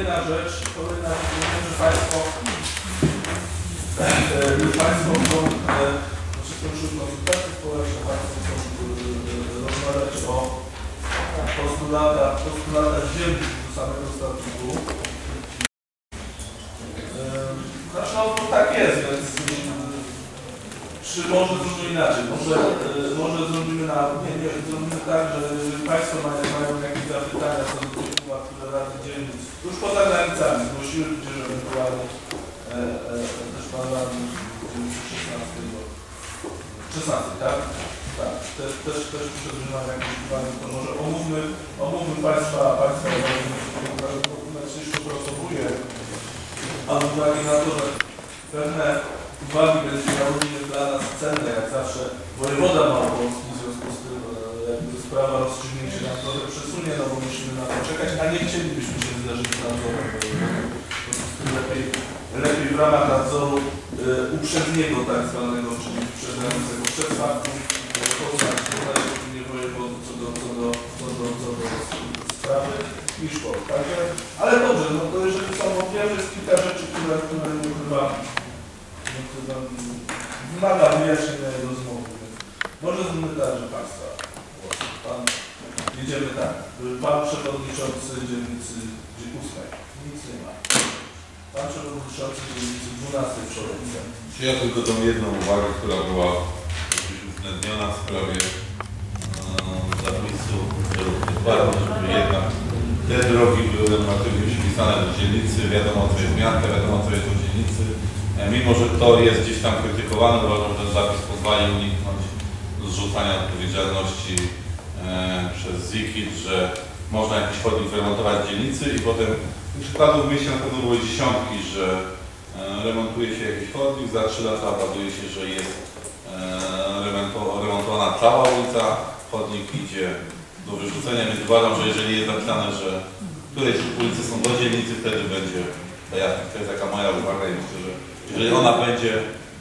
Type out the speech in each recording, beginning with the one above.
kolejna rzecz, kolejna rzecz, że Państwo, e, Państwo chcą, e, znaczy proszę konsultacje społeczne, Państwo e, rozmawiać o postulatach, postulatach ziemnych do samego statutu. E, Znaczy, no to tak jest, więc e, czy może zrobimy inaczej? Może, e, może zrobimy na, nie, nie, zrobimy tak, że Państwo mają, mają jakieś zapytania co do tych które Rady Dzielnic, już poza granicami, zgłosiły przecież ewentualnie e, e, też Pan Radny dzielnicy 16, 16, tak? Tak, też, też, też przedłużam jakieś uwagi, to może omówmy, omówmy Państwa, Państwa uwagi, dokument się już opracowuje, a z uwagi na to, że pewne uwagi będzie miał również dla nas cenne, jak zawsze wojewoda małopolski, sprawa rozstrzygnięcia się nam trochę przesunie, no bo musimy na to czekać, a nie chcielibyśmy się zderzyć z nadzorem. bo W związku z tym lepiej, lepiej w ramach nadzoru e, uprzedniego tak zwanego, czyli uprzedzającego przed faktem, e, poznać, poznać opinię wojewody co do, co do, co do, co do sprawy niż po. Także, ale dobrze, no to jeżeli są objawy, jest kilka rzeczy, które, które chyba wymaga wyjaśnienia i rozmowy. Może tak, że Państwa. Pan, jedziemy tak. Pan Przewodniczący Dzielnicy ósmej. Nic nie ma. Pan Przewodniczący Dzielnicy 12 Przewodniczący. Czy ja tylko tą jedną uwagę, która była uwzględniona w sprawie e, zapisu, ważne, żeby jednak te drogi były normatywnie przypisane do dzielnicy, wiadomo co jest miasta, wiadomo co jest do dzielnicy. E, Mimo, że to jest gdzieś tam krytykowane, uważam, że ten zapis pozwali uniknąć zrzucania odpowiedzialności przez ZIKIT, że można jakiś chodnik wyremontować w dzielnicy i potem przykładów w mieście na pewno były dziesiątki, że e, remontuje się jakiś chodnik, za 3 lata okazuje się, że jest e, remonto- remontowana cała ulica, chodnik idzie do wyrzucenia, więc uważam, że jeżeli jest napisane, że któreś ulice są do dzielnicy, wtedy będzie jasne. To jest taka moja uwaga i myślę, że jeżeli ona będzie,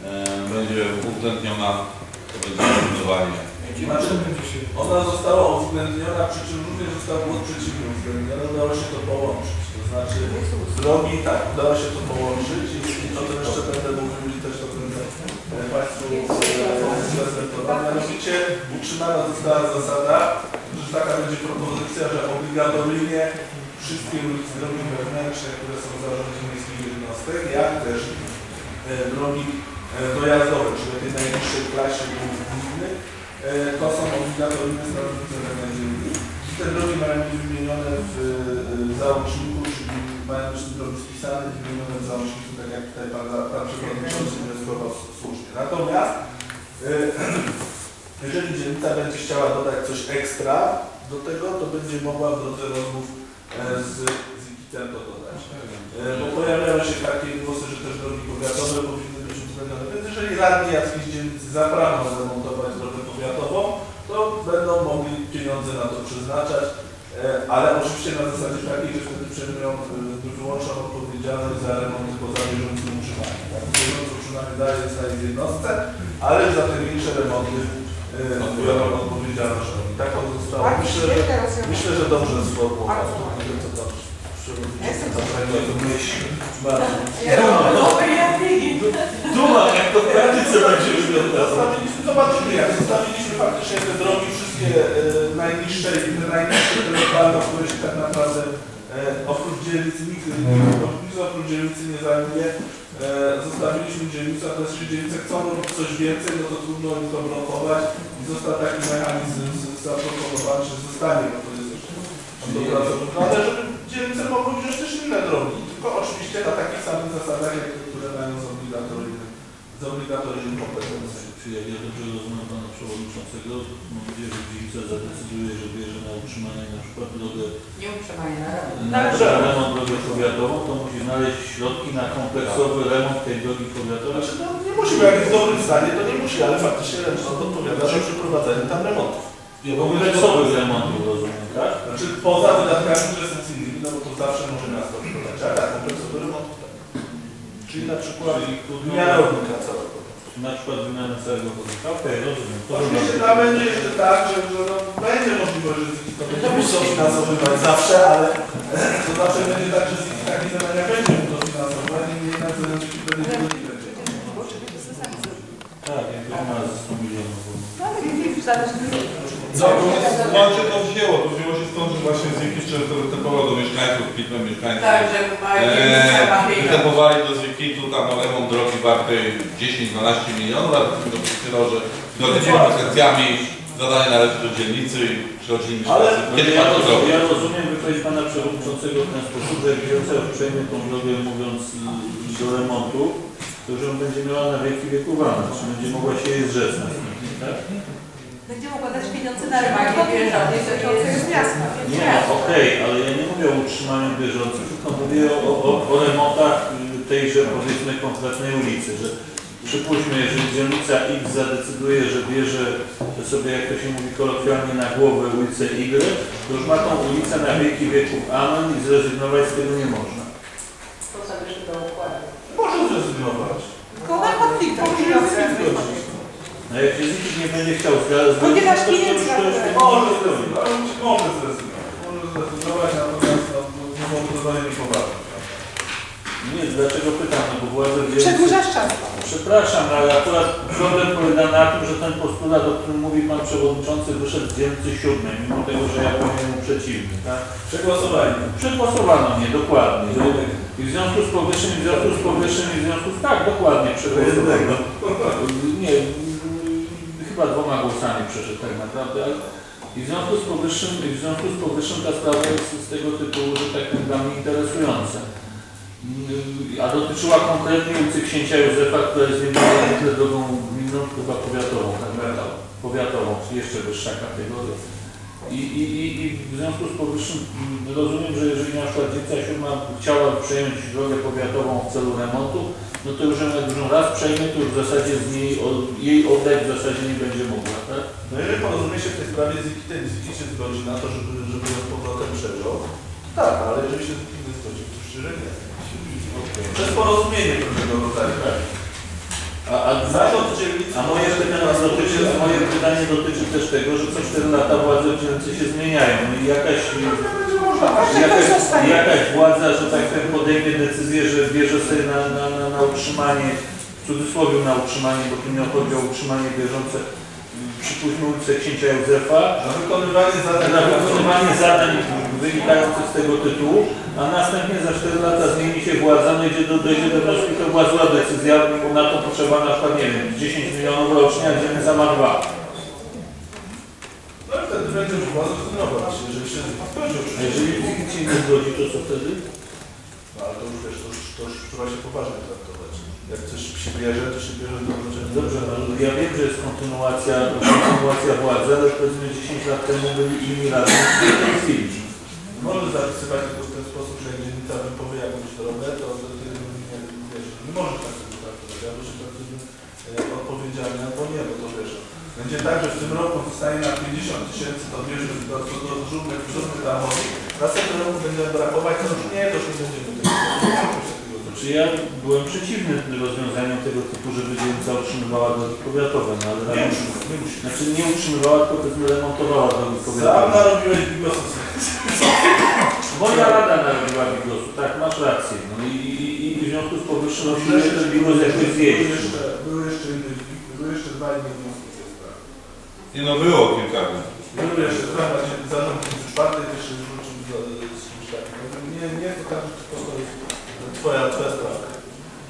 e, będzie uwzględniona, to będzie zdecydowanie. Ona została uwzględniona, przy czym również została było przeciwnie uwzględniona, udało się to połączyć. To znaczy drogi, tak, udało się to połączyć i, i o tym jeszcze będę mówił i też o tym e, Państwu e, prezentować. Mianowicie utrzymana została zasada, że taka będzie propozycja, że obligatoryjnie wszystkie ulice drogi wewnętrzne, które są w zarządzie miejskich jednostek, jak też e, drogi dojazdowe, czyli tej najniższej klasie dróg to są obligatoryjne stanowisko ziemi. I te drogi mają być wymienione w e, załączniku, czyli mają być drogi spisane i wymienione w załączniku, tak jak tutaj pan, pan przewodniczący wnioskował słusznie. Natomiast e, jeżeli dzielnica będzie chciała dodać coś ekstra do tego, to będzie mogła w drodze rozmów e, z, z to dodać. E, Bo pojawiały się takie głosy, że też drogi powiatowe powinny być uwzględnione. Więc jeżeli radni jakiejś dzielnicy zapragną remontować drogę powiatową, to będą mogli pieniądze na to przeznaczać, e, ale oczywiście na zasadzie takiej, że wtedy przejmują e, wyłączną odpowiedzialność za remonty poza bieżącym utrzymaniem. Tak? Bieżące utrzymanie dalej zostaje w jednostce, ale za te większe remonty e, biorą odpowiedzialność oni. Tak to zostało. Myślę, że, myślę, że dobrze sformułował. Bardzo Nie wiem, co tam Jestem przewodniczący to myśli. Bardzo. Ja- Duma, jak to w praktyce będzie wyglądało. Zobaczymy jak. Zostawiliśmy faktycznie te drogi wszystkie e, najniższe i te najniższe te lokalne, które się tak naprawdę e, oprócz dzielnic nikt, nikt oprócz dzielnicy nie zajmuje. E, zostawiliśmy dzielnicę, a to jest, jeśli dzielnice chcą robić coś więcej, no to trudno im to blokować i został taki mechanizm zaproponowany, że zostanie, bo to jest jeszcze do pracowników. No, ale żeby dzielnice mogły wziąć też inne drogi, tylko oczywiście na takich samych zasadach, jak te, które mają z obligatoryjnym, z obligatoryjnym kompetencją. Czy jak ja dobrze rozumiem Pana Przewodniczącego, mówię, że dzielnica zadecyduje, że bierze na utrzymanie na przykład drogę, Nie utrzymanie na na razie. remont drogę powiatową, to musi znaleźć środki na kompleksowy remont tej drogi powiatowej. Znaczy, no, nie musi, bo jak jest w dobrym stanie, to nie musi, ale faktycznie remont odpowiada za przeprowadzenie tam remontów. Ja kompleksowy remont rozumiem, tak? Znaczy poza wydatkami inwestycyjnymi, no bo to zawsze może miasto wykonać, ale tak, kompleksowy remont. tak. Czyli na przykład Czyli dnia rodnika całego. Na przykład wymianę całego chodnika. Okej, rozumiem. To Oczywiście tam będzie jeszcze tak, że, że no, będzie możliwość, że ZIKI to będzie musiał finansowywać zawsze, ale to zawsze będzie tak, że ZIKI takie zadania będzie mógł dofinansować i jednak ZIKI będzie nie będzie. Tak, jakby ma ze 100 milionów. No widzisz, zależy No, skąd się to wzięło? To wzięło się stąd, że właśnie z jakiś często występowało do mieszkańców, pitmy mieszkańców. Tak, że występowali do Zwikitu tam o remont drogi wartej 10-12 milionów, ale to dopiero, że zgodnie z kompetencjami zadanie należy do dzielnicy i przychodzili mieszkańcy. Kiedy ja, pan to zrobi? ja rozumiem wypowiedź pana przewodniczącego w ten sposób, że jak przejmie tą drogę, mówiąc do remontu, to że on będzie miała na wieki wiekowana, czy będzie mogła się jej zrzec następnie, tak? Będzie mogła dać pieniądze na remont bieżącej dotyczących miasta. Nie, no, okej, ale ja nie mówię o utrzymaniu bieżącym, tylko mówię o, o, o remontach y, tejże powiedzmy konkretnej ulicy, że przypuśćmy, jeżeli dzielnica X zadecyduje, że bierze sobie, jak to się mówi kolokwialnie, na głowę ulicę Y, to już ma tą ulicę na wieki wieków amen i zrezygnować z tego nie można. To sobie się to układa. Może zrezygnować. Tylko na już to. tego Może nie zrezygnować. Może zrezygnować. Może zrezygnować, natomiast no, nie mogę to za nie. Nie, dlaczego pytam, no bo władze. Przedłużasz czas. Przepraszam, ale akurat problem polega na tym, że ten postulat, o którym mówi Pan Przewodniczący, wyszedł z dzielnicy siódmej, mimo tego, że ja byłem mu przeciwny. Tak? Przegłosowajmy. Przegłosowano mnie, dokładnie. I w związku z powyższym, i w związku z powyższym, i w związku z... Tak, dokładnie, przegłosowano. Nie, chyba dwoma głosami przeszedł tak naprawdę, i w związku z powyższym, w związku z powyższym ta sprawa jest z tego tytułu, że tak powiem, dla mnie interesująca. Mm, A dotyczyła konkretnie ulicy Księcia Józefa, która jest niezwykle drogą gminną, chyba powiatową, tak? Powiatową, jeszcze wyższa kategoria. I, i, i, I w związku z powyższym mm, rozumiem, że jeżeli na przykład dzielnica siódma chciała przejąć drogę powiatową w celu remontu, no to już ją jak już ją raz przejmie, to już w zasadzie z niej, o- jej oddać w zasadzie nie będzie mogła, tak? No jeżeli porozumie się w tej sprawie z ten Ziki się zgodzi na to, żeby, żeby ją z powrotem przejął, tak, ale jeżeli się z Ziki nie zgodzi, to szczerze nie. To jest porozumienie pewnego rodzaju. A, a, Zarząd dzielnicy... a moje pytanie dotyczy, a moje pytanie dotyczy też tego, że co 4 lata władze w dzielnicy się zmieniają. No i jakaś jakaś, jakaś władza, że tak powiem, podejmie decyzję, że bierze sobie na, na, na, na utrzymanie, w cudzysłowie na utrzymanie, bo tu nie chodzi o utrzymanie bieżące, przypuśćmy ulicę Księcia Józefa, Na wykonywanie zadań... na wykonywanie zadań wynikających z tego tytułu, a następnie za 4 lata zmieni się władza, no idzie do, dojdzie do wniosku, to była zła decyzja, bo na to potrzeba na przykład, nie wiem, 10 milionów rocznie, a dzielnica ma 2. Wtedy będzie mogła zrezygnować, jeżeli się zgodzi A jeżeli nikt się nie zgodzi, to co wtedy? No ale to już wiesz, to już, to już trzeba się poważnie traktować. Jak coś się bierze, to się bierze do znaczenia. Dobrze, no, ja wiem, że jest kontynuacja, kontynuacja władzy, ale powiedzmy 10 lat temu byli inni radni w tej chwili. Może zapisywać tylko w ten sposób, że jak dzielnica wypowie jakąś drogę, to ty nie, wiesz, nie możesz tak sobie traktować. Ja się traktujemy e, odpowiedzialnie, albo nie, bo to wiesz. Będzie tak, że w tym roku zostanie na 50 tysięcy, to bierzemy to, to, to zróbmy, zróbmy tam chodzi. Następnym roku będzie brakować, to już nie, to już nie będziemy. Znaczy ja byłem przeciwny rozwiązaniom tego typu, żeby dzielnica utrzymywała drogi powiatowe, no ale Nie nie musi. Znaczy nie utrzymywała, tylko powiedzmy remontowała drogi Sam powiatowe. narobiłeś bigosów. Moja rada narobiła bigosu, tak, masz rację. No i, i, i w związku z powyższym musimy ten bigos jakoś Były zjeść. jeszcze, były jeszcze inne, były jeszcze dwa inne wnioski w tej sprawie. Nie no, było kilka. Jeszcze dwa, właśnie zarząd czwartej też się zwrócił z, czymś takim. Nie, nie to tak, to jest twoja, twoja sprawa.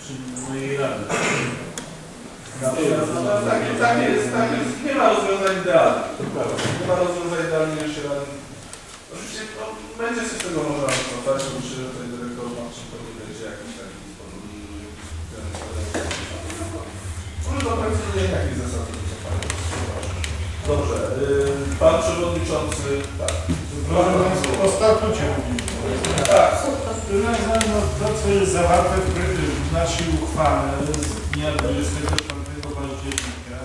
Czyli mojej rady. No, tak, tak jest, tak jest. Nie ma rozwiązań idealnych. Nie ma rozwiązań idealnych jeszcze raz. Oczywiście no, będzie się z tego można wycofać, bo myślę, że tutaj dyrektor Marcin pewnie będzie jakiś taki Może doprecyzuje jakieś zasady wycofania. Dobrze. Yy, pan przewodniczący, tak. Proszę Państwa, o statucie mówimy. Tak. No, to co jest zawarte w, naszej uchwale z dnia 24 października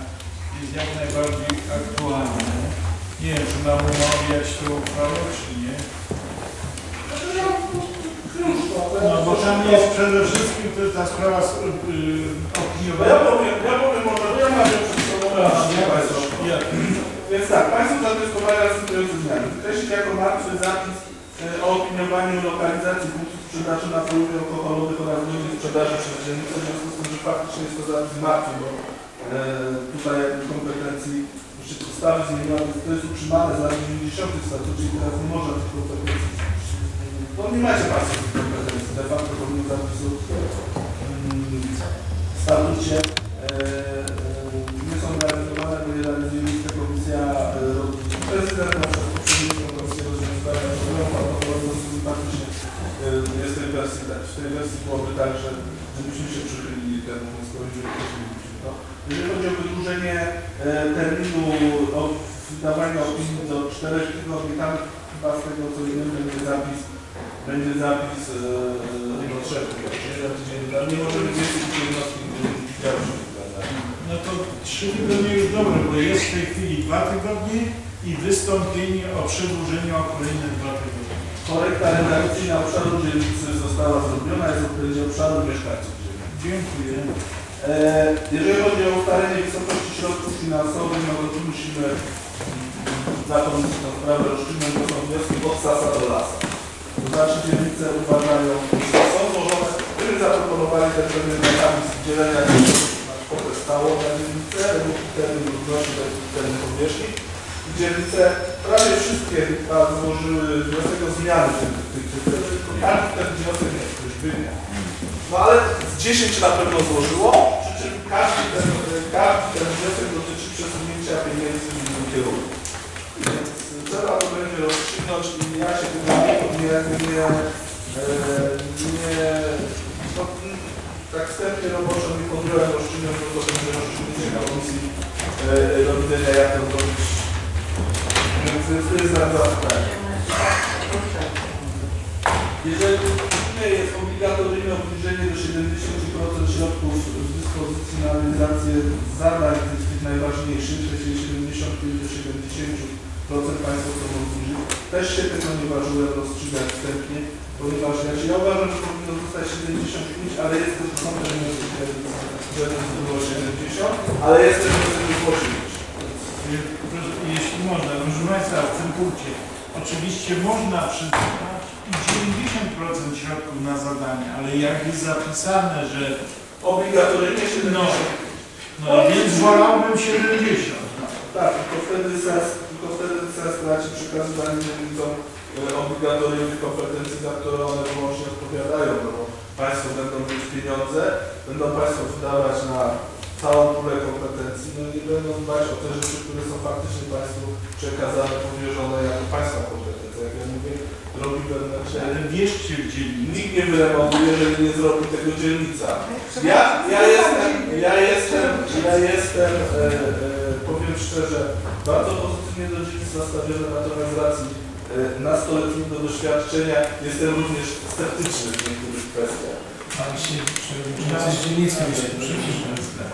jest jak najbardziej aktualne. Nie wiem, czy mam umawiać tę uchwałę, czy nie. No bo tam jest przede wszystkim to, ta sprawa y, opinii Bo ja powiem, ja powiem może, ja mam ją przed sobą, Więc tak, Państwo zawnioskowali następujące zmiany. Wykreślić jako martwy zapis e, o opiniowaniu lokalizacji punktów sprzedaży napojów alkoholowych oraz godzin sprzedaży przez dzielnicę, w związku z tym, że faktycznie jest to zapis martwy, bo e, tutaj kompetencji jeszcze ustawy zmieniła, więc to jest utrzymane z lat 90. w statucie i teraz nie można tych kompetencji no nie macie Państwo tych kompetencji, de facto pomimo zapisu mm, w statucie e, nie realizuje komisja e, prezydent na przykład poprzednią komisję rozwiązywania problemu alkoholowego faktycznie e, jest tej wersji tak. W tej wersji byłoby tak, że żebyśmy się przychylili temu wnioskowi, to. Jeżeli chodzi o wydłużenie e, terminu o wydawania opinii do 4 tygodni, tam chyba z tego co wiem będzie zapis będzie zapis do 3 tygodni, za tydzień. Tam nie możemy więcej się wykazać. No to trzy tygodnie już dobre, bo jest w tej chwili dwa tygodnie i wystąpienie o przedłużenie o kolejne dwa tygodnie. Korekta redakcyjna obszaru dzielnicy została zrobiona, jest odpowiedzi obszaru mieszkańców dzielnicy. Dziękuję. E, jeżeli chodzi o ustalenie wysokości środków finansowych, no to tu musimy zapomnieć tę sprawę rozstrzygnąć, bo są wnioski od sasa do lasa. To znaczy dzielnice uważają, że są złożone, gdyby zaproponowali ten pewien mechanizm dzielenia na dzielnicę, lub termin ludności, termin powierzchni. I Dzielnice prawie wszystkie złożyły wniosek o zmianę tych kryteriów, tylko każdy ten wniosek nie jest ktoś wymiar. No ale z 10 na pewno złożyło, przy czym każdy ten, każdy ten wniosek dotyczy przesunięcia pieniędzy w innym kierunku. Więc trzeba to będzie rozstrzygnąć i ja się tym nie, nie, nie, e, nie no, tak wstępnie roboczo nie podjąłem rozstrzygnąć, bo to będzie rozstrzygnięcie komisji e, do widzenia jak to zrobić. Więc to jest na zapytanie. Jeżeli nie jest obligatoryjne obniżenie do 70% środków z dyspozycji na realizację zadań tych, najważniejszych, czyli 75 do 70% Państwo chcą obniżyć, też się tego nie ważyłem rozstrzygać wstępnie, ponieważ ja, się, ja uważam, że powinno zostać 75, ale jest też wniosek, że to było 70, ale jest też wniosek, że było 80. Proszę, Jeśli można, proszę Państwa, w tym punkcie oczywiście można przyznać i 90% środków na zadania, ale jak jest zapisane, że Obligatoryjnie 70. no, no więc wolałbym 70. Tak, tylko wtedy sens, tylko wtedy sens traci przekazywanie dzielnicom e, obligatoryjnych kompetencji, za które one wyłącznie odpowiadają, no bo Państwo będą mieć pieniądze, będą Państwo wydawać na całą pulę kompetencji, no i nie będą dbać o te rzeczy, które są faktycznie Państwu przekazane, powierzone jako Państwa kompetencje. Jak ja mówię, robi pewne rzeczy. Ale wierzcie w dzielnicę. Nikt nie wyremontuje, jeżeli nie zrobi tego dzielnica. Ja, ja jestem, ja jestem, ja jestem, e, e, powiem szczerze, bardzo pozytywnie do dzieci nastawiony, natomiast z racji e, nastoletniego doświadczenia jestem również sceptyczny w niektórych kwestiach. Pan się przewodniczący z dzielnicą się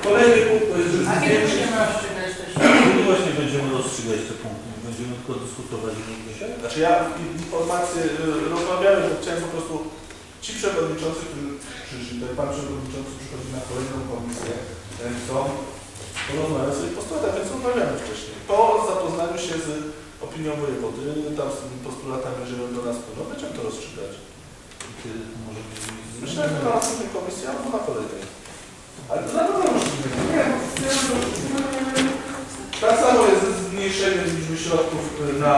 Kolejny punkt to jest, że Kiedy właśnie będziemy rozstrzygać te punkty? Będziemy tylko dyskutować o nich dzisiaj? Znaczy ja informacje e, rozmawiałem, bo chciałem po prostu ci przewodniczący, którzy przyszli, tutaj pan przewodniczący przychodzi na kolejną komisję, e, chcą porozmawiać sobie postulatach, więc rozmawiamy wcześniej. Po zapoznaniu się z opinią wojewody, tam z tymi postulatami, żeby do nas wpłynął, będziemy to rozstrzygać. Kiedy może być? Myślę, że na następnej komisji albo na kolejnej. Ale to na pewno. Nie, no, nie, tak samo jest ze zmniejszeniem liczby środków y, na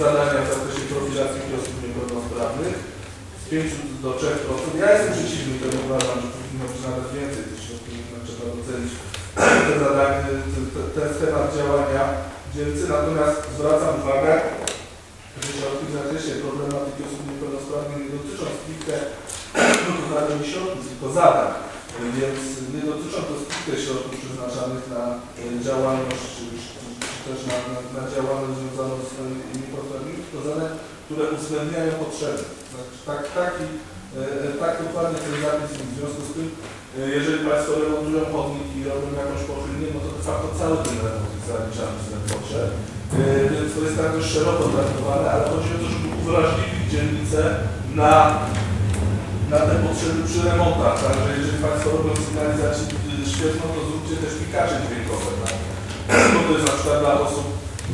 zadania w zakresie profilacji osób niepełnosprawnych z 5 do 3%. Ja jestem przeciwny temu, uważam, że powinno być nawet więcej tych środków, trzeba docenić te zadania, te- te- ten schemat działania dzielnicy. Natomiast zwracam uwagę, że środki w zakresie problematyki osób niepełnosprawnych nie dotyczą stricte i środków, tylko zadań. Więc nie dotyczą to stricte środków przeznaczanych na e, działalność, czy, czy, też na, na, na działalność związaną z problemami, tylko zadań, które uwzględniają potrzeby. Znaczy, tak, taki, e, tak dokładnie ten zapis. W związku z tym, e, jeżeli Państwo remontują chodnik i robią jakąś pochylnię, no to de facto cały ten remont jest zaliczany z ten potrzeb. E, Więc to jest tak dość szeroko traktowane, ale chodzi o to, żeby uwrażliwić dzielnicę na na te potrzeby przy remontach, także jeżeli Państwo robią sygnalizację, świetną, to zróbcie też pikacze dźwiękowe, tak? bo to jest na przykład dla osób,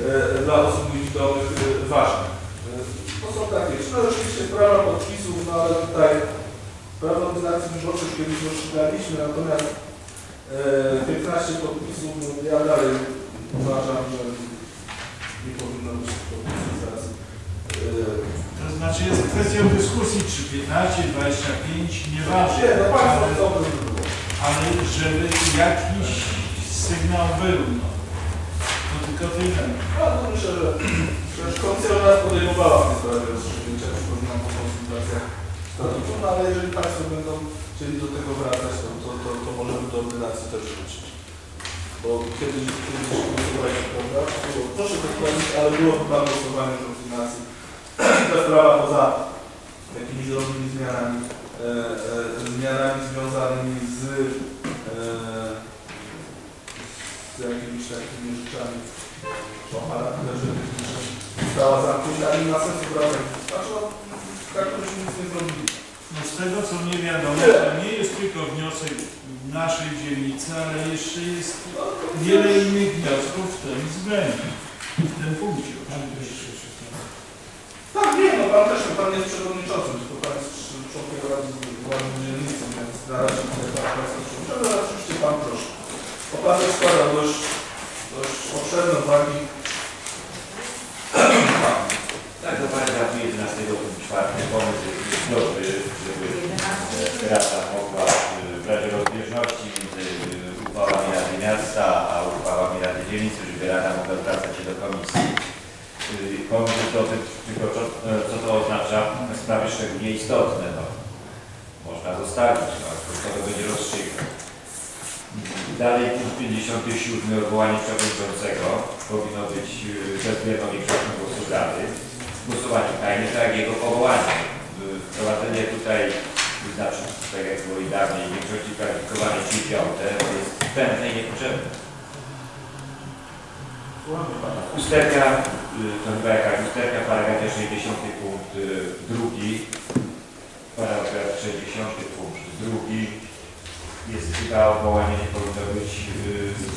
e, dla osób niewidomych e, ważne. E, To są takie, no oczywiście sprawa podpisów, no ale tutaj prawo organizacji wyborczych kiedyś rozstrzygnęliśmy, natomiast e, 15 podpisów, no, ja dalej uważam, że nie powinno być podpisów e, To znaczy jest kwestią dyskusji, czy 15, 25, nieważne. Nie, no bardzo ale, by było. ale żeby jakiś sygnał był, no. To tylko tyle. No, to myślę, że przecież komisja raz podejmowała w tej sprawie rozstrzygnięcia, przypominam po konsultacjach statutu, no ale jeżeli Państwo będą chcieli do tego wracać, to, to, to, to możemy do ordynacji też wrócić. Bo kiedyś, kiedyś głosowaliśmy, prawda? Było, proszę dokładnie, ale było chyba głosowanie w ordynacji. Ta sprawa poza jakimiś drobnymi zmianami, e, e, zmianami związanymi z, e, z jakimiś takimi rzeczami o charakterze technicznym została zamknięta, nie ma sensu wracać. Znaczy, no, tak to się nic nie zrobili. No z tego co mnie wiadomo, to nie jest tylko wniosek naszej dzielnicy, ale jeszcze jest wiele innych wniosków w tym względzie, w tym punkcie. Tak, nie, no pan też, pan jest przewodniczącym, tylko pan jest członkiem Rady Władzy Dzielnicy, więc na razie tutaj pan Państwo przewodniczący, ale oczywiście pan proszę. Też składa dość, dość obszerne uwagi. Tak, do paragrafu 11 punkt 4 pomysł jest dobry, żeby rada mogła e, w razie rozbieżności między e, uchwałami Rady Miasta a uchwałami Rady Dzielnicy, żeby rada mogła zwracać się do komisji. E, Pomysł dobry, tylko co, to oznacza? Sprawy szczególnie istotne. No. Można zostawić, no, to będzie rozstrzygać. Dalej punkt 57 odwołanie przewodniczącego powinno być bezwzględną większością głosu rady. Głosowanie tajne, tak jego powołanie. Wprowadzenie tutaj, znaczy tak jak było i dawniej, większości kwalifikowanej czyli piąte, jest zbędne i niepotrzebne. Usterka, y, to chyba jakaś usterka, paragraf 60 punkt y, drugi, paragraf 60 punkt drugi, jest chyba odwołanie nie powinno być y,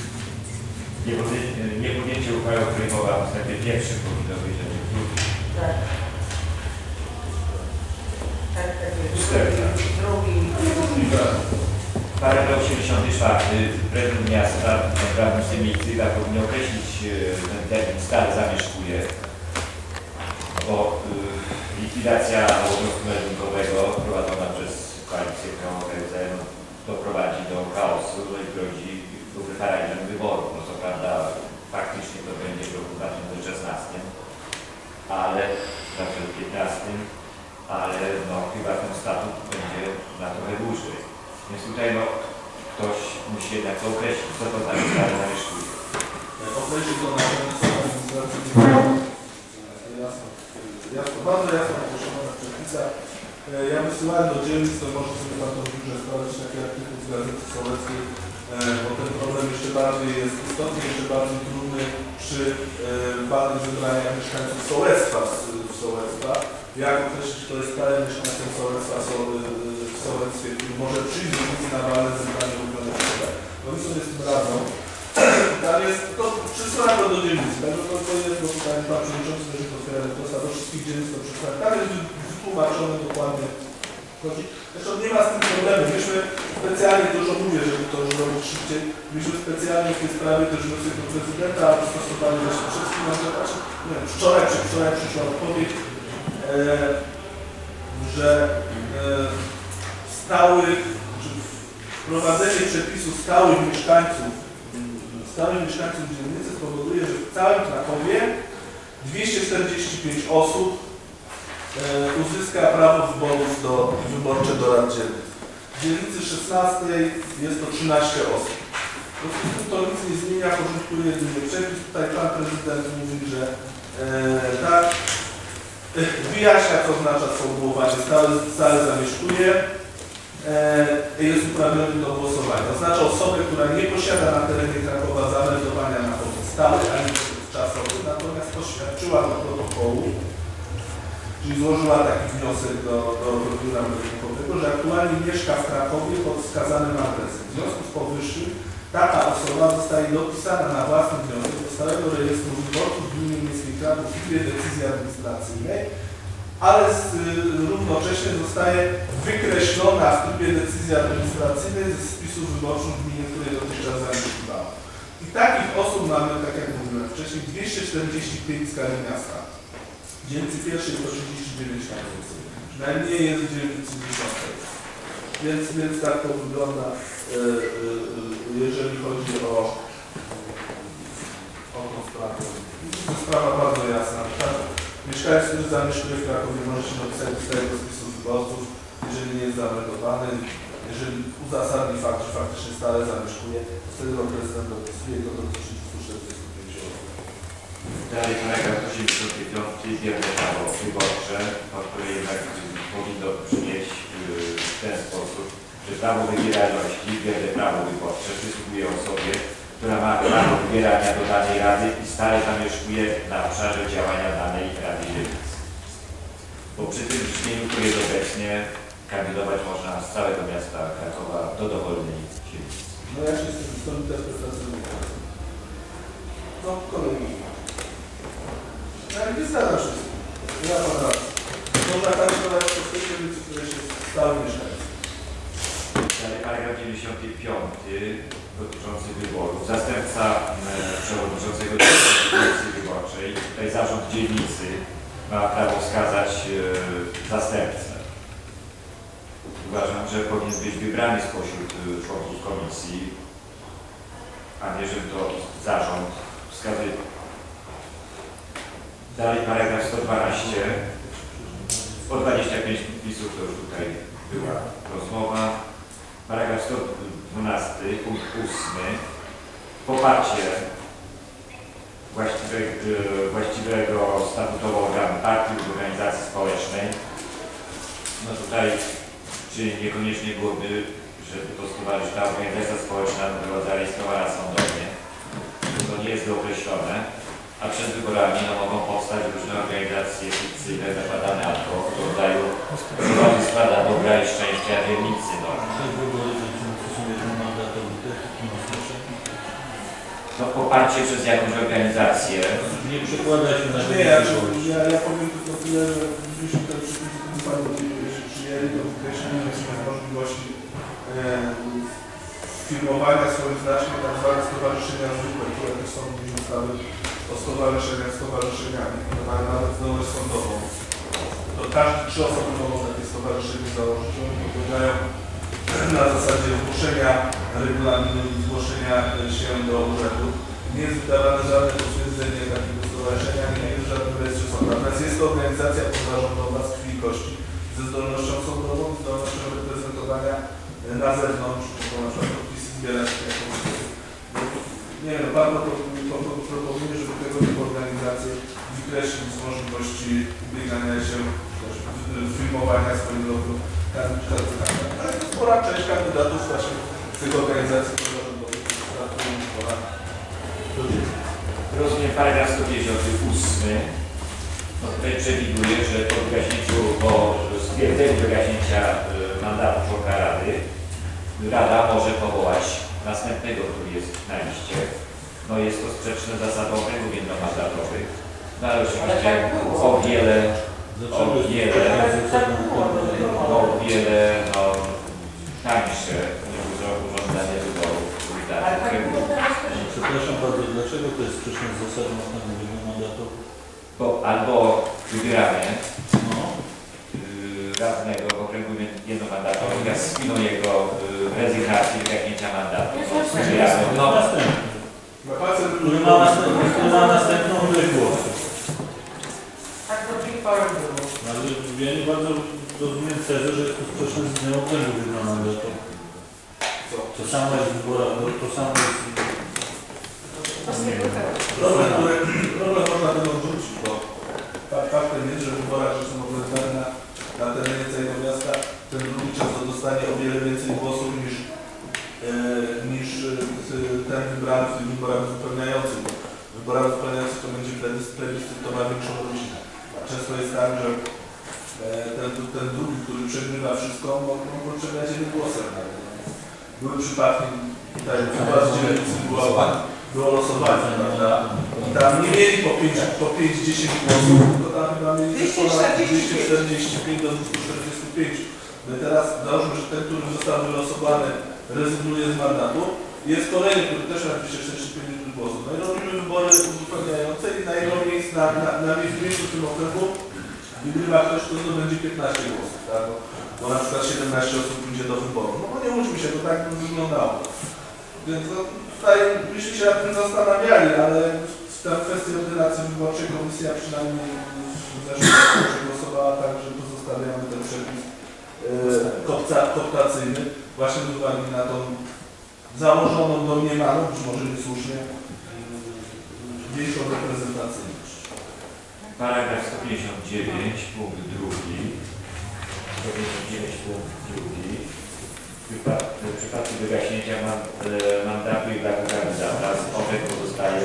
nie podjęcie uchwały, o której mowa w ustępie pierwszym powinno być, a nie w drugim. Tak. Tak, tak. Paragraf 84. Prezydent miasta tymi inicjatywa powinien określić e, ten termin stale zamieszkuje, bo y, likwidacja obowiązku meldunkowego prowadzona przez koalicję KMKZ doprowadzi do chaosu no i grozi referendum wyborów. No co prawda faktycznie to będzie w roku 2016, ale znaczy w 15, ale no chyba ten statut będzie na trochę dłużej. Więc tutaj no, ktoś musi jednak określić, co to znaczy stale zamieszkuje. Określił to na administracji jasno, jasno, bardzo jasno określone w przepisach. E, Ja wysyłałem do dzielnic, to może sobie Pan to w sprawdzić artykuł z Gazety e, bo ten problem jeszcze bardziej jest istotny, jeszcze bardziej trudny przy e, walnych zebraniach mieszkańców sołectwa w sołectwa. Jak określić, kto jest stałym mieszkańcem sołectwa so- e, w sołectwie, który może przyjść na walne zebranie przez Oni sobie z tym radzą. Tam jest, to przysłałem go do dzielnicy, także to, to jest, bo tutaj pan przewodniczący też otwiera do wszystkich dzielnic to przysłałem. Tam jest wytłumaczone dokładnie chodzi. Zresztą nie ma z tym problemu. Myśmy specjalnie, dużo mówię, żeby to zrobić szybciej, myśmy specjalnie w tej sprawie też wniosek do prezydenta, dostosowali właśnie przed chwilą, że znaczy, nie wiem, wczoraj czy wczoraj przyszła odpowiedź, e, że e, stałych, czy wprowadzenie przepisu stałych mieszkańców stałych mieszkańców dzielnicy spowoduje, że w całym Krakowie 245 osób uzyska prawo wyborów do, wyborcze do rad dzielnic. W dzielnicy 16 jest to 13 osób. W związku z to nic nie zmienia, porządkuje jedynie przepis. Tutaj pan prezydent mówi, że e, tak, e, wyjaśnia co oznacza sformułowanie stale, stale zamieszkuje e, jest uprawniony do głosowania. Oznacza osobę, która nie posiada na terenie Krakowa zameldowania na pobyt stały ani pobyt czasowy, natomiast poświadczyła do czyli złożyła taki wniosek do, do, do biura że aktualnie mieszka w Krakowie pod wskazanym adresem. W związku z powyższym taka osoba zostaje dopisana na własny wniosek do stałego rejestru wyborców w gminie miejskiej Kraków w trybie decyzji administracyjnej, ale z, y, równocześnie zostaje wykreślona w trybie decyzji administracyjnej ze spisów wyborczych w gminie, której dotychczas zamieszkiwała. I takich osób mamy, tak jak mówiłem wcześniej, 245 w skali miasta. Dzielnicy pierwszej to 39 na więcej. Najmniej jest w dzielnicy 10. Więc, więc tak to wygląda, e, e, jeżeli chodzi o, o tą sprawę. To sprawa bardzo jasna. Tak, Mieszkaniec, który w Krakowie może się dopisać do swojego spisu wyborców, jeżeli nie jest zameldowany, jeżeli uzasadni fakt, że faktycznie stale zamieszkuje, wtedy prezydent dopisuje go do 345 osób. Dalej paragraf 85 bierne prawo wyborcze, o które jednak powinno brzmieć yy, w ten sposób, że prawo wybieralności, bierne prawo wyborcze przysługuje osobie, która ma prawo wybierania do danej rady i stale zamieszkuje na obszarze działania danej rady dzielnicy. Bo przy tym brzmieniu, które jest obecnie, kandydować można z całego miasta Krakowa do dowolnej dzielnicy. No ja się z tym zgadzam. No kolegi. Ale nie zgadzam się z tym. Ja mam rację. Można kandydować przez te dzielnicy, które się stały mieszkańcem. Dalej paragraf 95 dotyczący wyborów. Zastępca e, przewodniczącego dzielnicy wyborczej, tutaj zarząd dzielnicy ma prawo wskazać e, zastępcę. Uważam, że powinien być wybrany spośród e, członków komisji, a nie, żeby to zarząd wskazywał. Dalej paragraf 112. 125 pisów to już tutaj była rozmowa. Paragraf 112, punkt 8. Poparcie właściwego, e, właściwego statutowo organu partii lub organizacji społecznej. No tutaj, czy niekoniecznie byłoby, żeby to stowarzysz, ta organizacja społeczna była zarejestrowana sądownie. To nie jest dookreślone. A przed wyborami no, mogą powstać różne organizacje fikcyjne zakładane ad hoc w rodzaju Towarzystwa dla dobra i szczęścia dzielnicy. No. To no poparcie przez jakąś organizację. Nie przekłada się na Nie, ja, ja, ja powiem tylko tyle, że gdybyśmy te przepisy panu przyjęli do określenia możliwości e, firmowania swoich znacznych tak zwanych stowarzyszenia zwykłe, które też są gdzieś ustawy o stowarzyszeniach, stowarzyszeniami, które mają nawet zdolność sądową. To każdy trzy osoby mogą takie stowarzyszenie założyć. Oni podlegają na zasadzie zgłoszenia regulaminu i zgłoszenia się do urzędu. Nie jest wydawane żadne potwierdzenie takiego stowarzyszenia, nie jest w żadnym rejestrze sądu. Natomiast jest to organizacja pozarządowa z krwi i kości, ze zdolnością sądową, z zdolnością reprezentowania na zewnątrz, na przykład podpisy zbierać jako nie wiem, Pan pro- proponuje, żeby tego typu organizacje wykreślić z możliwości ubiegania się, też filmowania swojego logo kandydatów. Ale to spora część kandydatów właśnie z tych organizacji pozarządowych, w Polakach. Rozumiem paragraf 158. No tutaj przewiduje, że po wygaśnięciu, po stwierdzeniu wygaśnięcia y, mandatu członka Rady, Rada może powołać następnego, który jest na liście. No jest to sprzeczne z zasadą reguł jednomandatowych. No ale oczywiście o wiele, o wiele, o wiele no, tańsze niż urządzanie wyborów. Tak. Przepraszam bardzo, dlaczego to jest sprzeczne z zasadą ochrony jednomandatowych? Bo albo wybieramy No, y, radnego w okręgu jednomandatowym, ja z chwilą jego y, rezygnacji, wyciągnięcia mandatu. No, następny. Na palce Który ma następną, który ma następną ilość głosów. Tak do tej pory było. Ale ja nie bardzo rozumiem tezę, że jest to sprzeczne z dniem okręgu jednomandatowych. Co? To samo jest w wyborach, no, to samo jest... To z tego tego. Problem, który, problem można tym odrzucić, bo fakt, faktem jest, że w wyborach, że są oglądane na, na terenie całego miasta, ten drugi często dostanie o wiele więcej głosów niż, e, niż e, ten wybrany w tych wyborach uzupełniających. W wyborach uzupełniających to będzie plebiscyt, plebiscyt to ma większą rodzinę. A często jest tak, że ten, ten drugi, który przegrywa wszystko, jednym głosem. Były przypadki, tutaj chyba z dzielnicy była, było losowanie, prawda? I tam nie mieli po 5, po 5 10 głosów, tylko tam chyba mieli ponad 245 do 245. My teraz załóżmy, że ten, który został wylosowany, rezygnuje z mandatu. Jest kolejny, który też ma 245 głosów. No i robimy wybory uzupełniające i na jego miejscu, na, na, na miejscu w tym okręgu wygrywa ktoś, kto zdobędzie 15 głosów, tak? Bo, na przykład 17 osób pójdzie do wyboru. No bo nie łudźmy się, to tak by wyglądało. Więc no, tutaj myśmy się nad tym zastanawiali, ale tę kwestię ordynacji wyborczej komisja przynajmniej w zeszłym roku przegłosowała tak, że pozostawiamy ten przepis e, kopca, koptacyjny właśnie z uwagi na tą założoną, domniemaną, być może niesłusznie, większą reprezentacyjność. Paragraf 159, punkt drugi. 159, punkt drugi. W przypadku wygaśnięcia e, mandatu i braku kandydata orzek pozostaje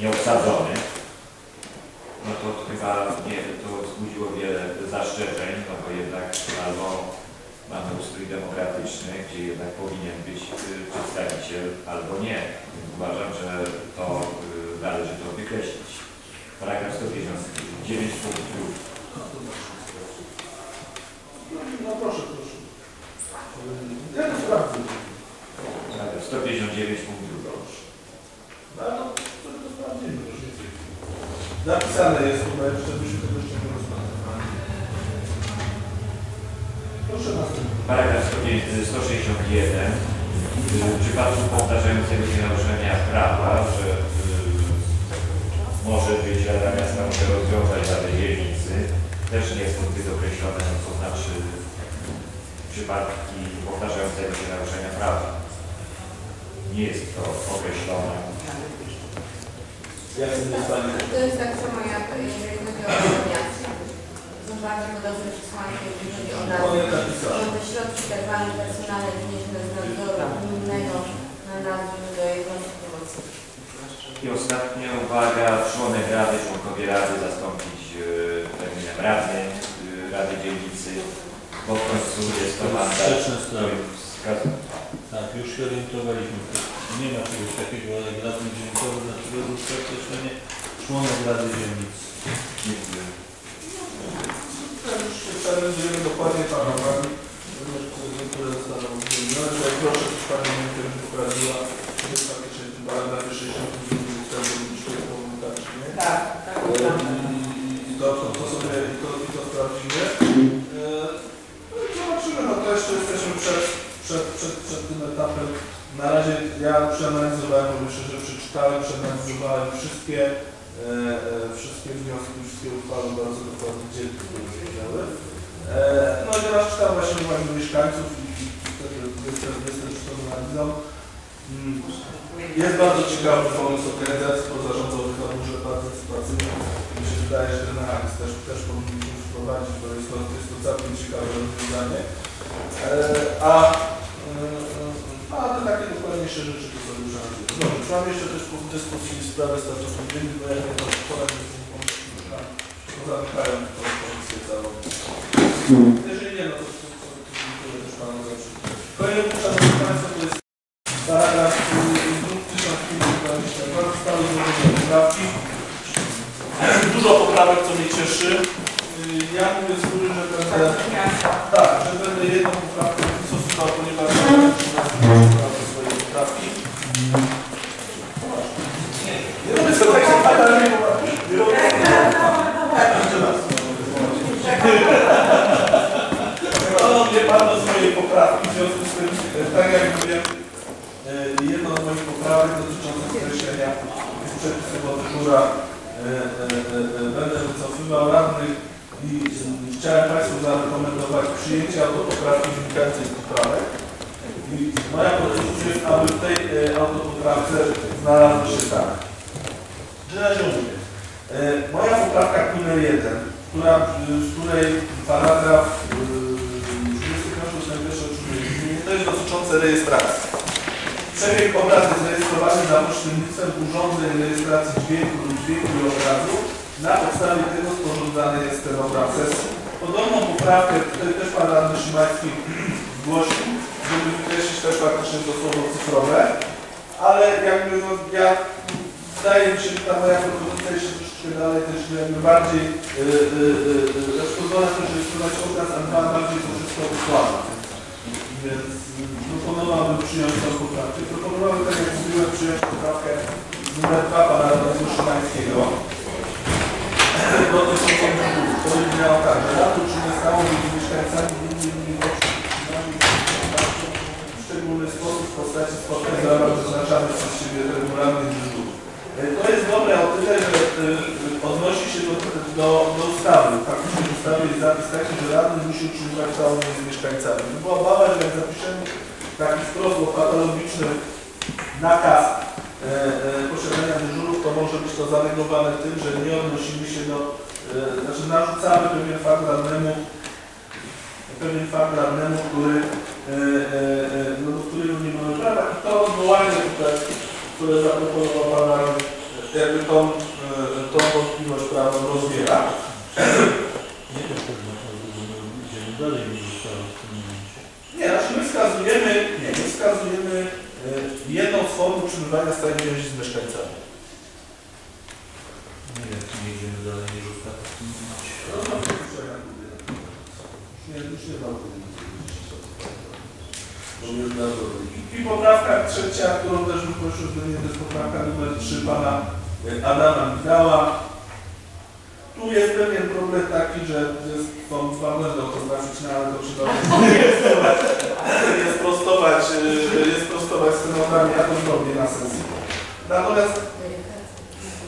nieobsadzony. No to chyba nie, to wzbudziło wiele zastrzeżeń, no bo jednak albo mamy ustrój demokratyczny, gdzie jednak powinien być y, przedstawiciel, albo nie. Uważam, że to y, należy to wykreślić. Paragraf 159 punkt No proszę, proszę. Ja to sprawdzę. Paragraf 159 punkt drugi. No, no to, to sprawdzimy. Napisane jest tutaj, jeszcze byśmy tego jeszcze nie rozmawiali. Proszę następny. Paragraf 100 161. W przypadku powtarzającego się naruszenia prawa, że y, może być Rada Miasta może rozwiązać Radę Dzielnicy, też nie jest to zbyt określone, no to znaczy przypadki powtarzającego się naruszenia prawa. Nie jest to określone. To jest Pani? To jest tak samo jak jeżeli chodzi o organizację. Zauważcie podobne przesłanki, jeżeli chodzi o nie nazwę. napisane. Są to środki tak zwane personalne wyniesione z nadzoru gminnego na nadzór do jednostek pomocy. I ostatnia uwaga, członek Rady, członkowie Rady zastąpić radny e, Rady Dzielnicy, bo w końcu jest to mandat, który. Tak, już się orientowaliśmy. Nie ma czegoś takiego jak radny dzielnicowy, dlaczego został określenie członek Rady Dzielnicy. Ja już się dokładnie planowami, które zostaną uwzględnione. Tutaj proszę, czy Pani mnie poprawiła, czy jest faktycznie w tym paragrafie 62 ustawy publicznej komunikacji, czy nie? Tak, tak. I to, to, to sobie i to, i to sprawdzimy. E, No i zobaczymy, no to jeszcze jesteśmy przed, przed, przed, przed tym etapem. Na razie ja przeanalizowałem, bo myślę, że przeczytałem, przeanalizowałem wszystkie, e, e, wszystkie wnioski, uchwały bardzo dokładnie dzielnie, które wyjaśniały. E, no i teraz czytam właśnie uwagi mieszkańców i, wtedy jestem, jestem analizą. Mm. Jest bardzo ciekawy pomysł organizacji pozarządowych na duże partycypacyjne. Mi się wydaje, że ten mechanizm też, też powinniśmy wprowadzić, bo jest to, jest to całkiem ciekawe rozwiązanie. E, a, e, ale takie dokładniejsze rzeczy to sobie już. Dobrze, mam jeszcze też dyskusji sprawę statusu gminy, bo jak nie to poradzi z tym pomysłem, to zamykają tą komisję całą. Jeżeli nie, no to, dziękuję też Panu za przybycie. Kolejny Szanowni Państwo, to jest paragraf y, druk 1522 zostały złożone poprawki. Dużo poprawek, co mnie cieszy. Y, Ja mówię z góry, że będę, tak, że będę jedną poprawkę wycofywał, ponieważ swoje poprawki. Nie robię sobie tak pada, nie robię. Nie robię poprawki, w związku z tym, e, tak jak mówię, e, jedną z moich poprawek dotyczących skreślenia przepisów o dyżurach e, będę wycofywał radnych i chciałem Państwu zarekomendować przyjęcie autopoprawki wynikającej z poprawek. I moja propozycja jest, aby w tej autopoprawce znalazło się tak. Że razie mówię. Moja poprawka numer 1, która, w której paragraf dotyczące rejestracji. Przebieg obrad jest rejestrowany za pośrednictwem urządzeń rejestracji dźwięku lub dźwięku i obrazu. Na podstawie tego sporządzany jest ten obraz sesji. podobną poprawkę, tutaj też pan radny Szymański zgłosił, żeby wykreślić też faktycznie to słowo cyfrowe, ale jakby no, ja Wydaje mi się, że ta moja propozycja jeszcze troszeczkę dalej, też jakby bardziej, yy, yy, yy, też pozwala też rejestrować obraz, a bardziej to wszystko wykłada. Więc proponowałbym przyjąć tę poprawkę. Proponowałbym, tak jak mówiłem, przyjąć poprawkę numer 2 pana radnego Szymańskiego. Dotyczącą dróg. To brzmiało tak, że radu czy nie stało między mieszkańcami innymi w szczególny sposób w postaci spotkań ramach wyznaczanych przez siebie regularnych dróg. To jest dobre o tyle, że do, do, ustawy. Faktycznie w ustawie jest zapis taki, że radny musi utrzymywać stałą między mieszkańcami. No była obawa, że jak zapiszemy taki wprost patologiczny nakaz e, e, posiadania dyżurów, to może być to zanegowane tym, że nie odnosimy się do, e, znaczy narzucamy pewien fakt radnemu, pewien fakt radnemu, który, e, e, e, no, do którego nie mamy prawa. I to odwołanie tutaj które zaproponował Pan Radny, jakby tą, e, tą wątpliwość prawną rozwiera. Nie wiem, pewno, idziemy dalej niż w tym momencie. Nie, znaczy my wskazujemy, nie, my wskazujemy e, jedną z form utrzymywania stałej więzi z mieszkańcami. Nie wiem, czy nie idziemy dalej niż w tym momencie. Nie, już nie mam I poprawka trzecia, którą też bym prosił uwzględnienie, to jest poprawka numer 3 pana Adama Midała. Tu jest pewien problem taki, że jest, są dwa błędy ortograficzne, ale to trzeba jest prostować, e, jest prostować stenogramie, ja to zrobię na sesji. Natomiast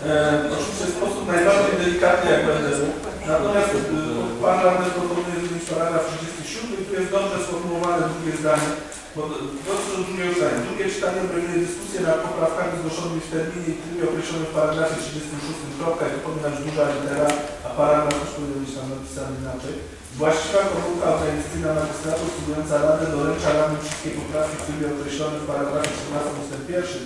e, oczywiście w sposób najbardziej delikatny, jak będę mógł. Natomiast e, pan radny proponuje zmienić paragraf 37, tu jest dobrze sformułowane drugie zdanie, drugiego zdania. Drugie czytanie obejmuje dyskusję nad poprawkami zgłoszonymi w terminie i trybie określonym w paragrafie 36. Kropka, powinna być duża litera, a paragraf też powinien być tam napisany inaczej. Właściwa komórka organizacyjna magistratu studiująca Radę doręcza Rady wszystkie poprawki w trybie określonym w paragrafie 14 ust. 1.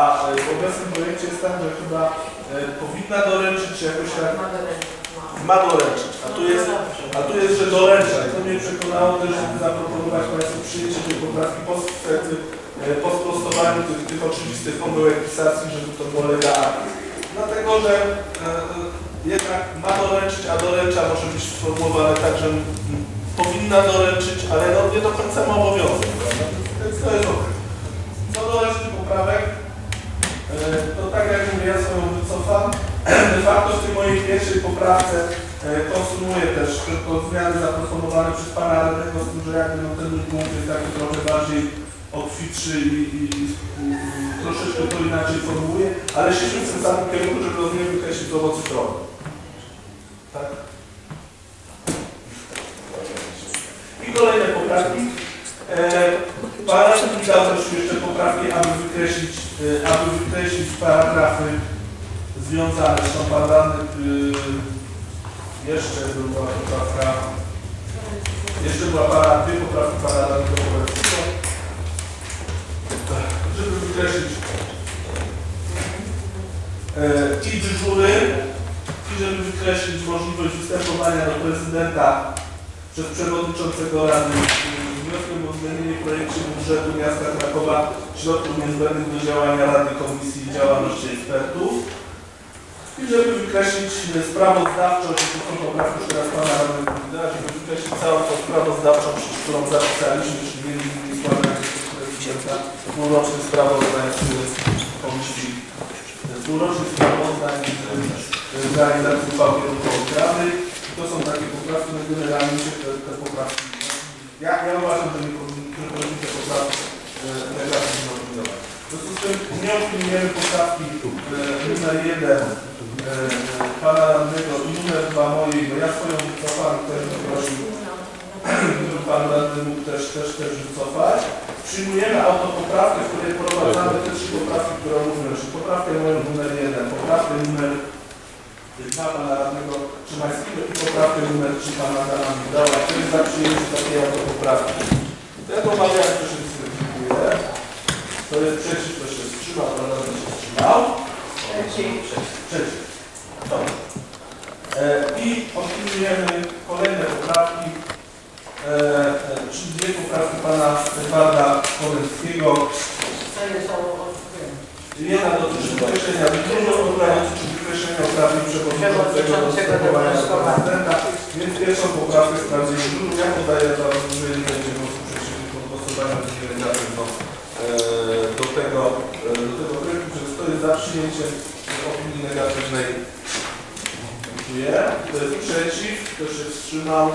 A e, w obecnym projekcie jest tak, że chyba e, powinna doręczyć, czy jakoś tak ma doręczyć. A tu jest, a tu jest że doręcza. I to mnie przekonało też, żeby zaproponować Państwu przyjęcie tej poprawki po, e, po sprostowaniu tych, tych oczywistych pomyłek pisacji, żeby to było legalne. Dlatego, że e, jednak ma doręczyć, a doręcza może być sformułowane tak, że powinna doręczyć, ale no nie do końca ma obowiązek. Więc to jest ok. Co do reszty poprawek, e, to tak jak mówię, ja swoją wycofam. De facto w tej mojej pierwszej poprawce e, konsumuję też tylko zmiany zaproponowane przez Pana Radnego, z tym, że jakby no, ten punkt jest taki trochę bardziej obfitszy i, i, i, troszeczkę to inaczej formułuję, ale szliśmy w tym samym kierunku, żeby rozumiem wykreślić słowo cyfrowe. Tak? I kolejne poprawki. E, Pan dał też jeszcze poprawki, aby wykreślić, e, aby wykreślić paragrafy związane, Pan Radny y, jeszcze była poprawka, jeszcze była para, dwie poprawki Poleckiego, żeby wykreślić. E, i dyżury, i żeby wykreślić możliwość występowania do prezydenta przez przewodniczącego Rady. Wnioskiem o uwzględnienie w projekcie budżetu miasta Krakowa środków niezbędnych do działania Rady Komisji Działalności Ekspertów i żeby wykreślić sprawozdawczość, to są poprawki, już teraz Pana Radnego widać, żeby wykreślić całą tą sprawozdawczość, którą zapisaliśmy, czyli między innymi składanie prezydenta półrocznych sprawozdań z komisji, półrocznych sprawozdań z realizacji uchwał kierunkowych Rady. To są takie poprawki, no generalnie się te, te poprawki, ja, ja uważam, że nie powinny, te poprawki e, negatywnie opiniować. W związku z tym nie opiniujemy poprawki e, numer 1 e, Pana Radnego i numer 2 mojej, bo ja swoją wycofałem, też prosił, żeby Pan Radny mógł też, też, też wycofać. Przyjmujemy autopoprawkę, w której wprowadzamy te trzy poprawki, które mówię, czyli poprawkę numer 1, poprawkę numer 2 Pana Radnego Szymańskiego i poprawkę numer 3 Pana Adama Migdała. Kto jest za przyjęciem takiej autopoprawki? Tego omawiam, kto się dyskryminuje. To jest przeciw, kto się wstrzymał, Pan Radny się wstrzymał. Przeciw. Przeciw. Dobrze. E, I opinię Przyjmujemy kolejne poprawki. E, e, czyli dwie poprawki pana Edwarda Koleckiego. Jedna dotyczy wykreślenia wykluczenia odprawiający, czy wykreślenia uprawnień przewodniczącego do postępowania prezydenta. Więc pierwszą poprawkę sprawdzimy drugą. Ja podaję za że nie będzie głosu będzie negatywno e, do tego, e, do tego projektu. Przez to jest za przyjęciem opinii negatywnej. Dziękuję. Kto jest przeciw? Kto się wstrzymał?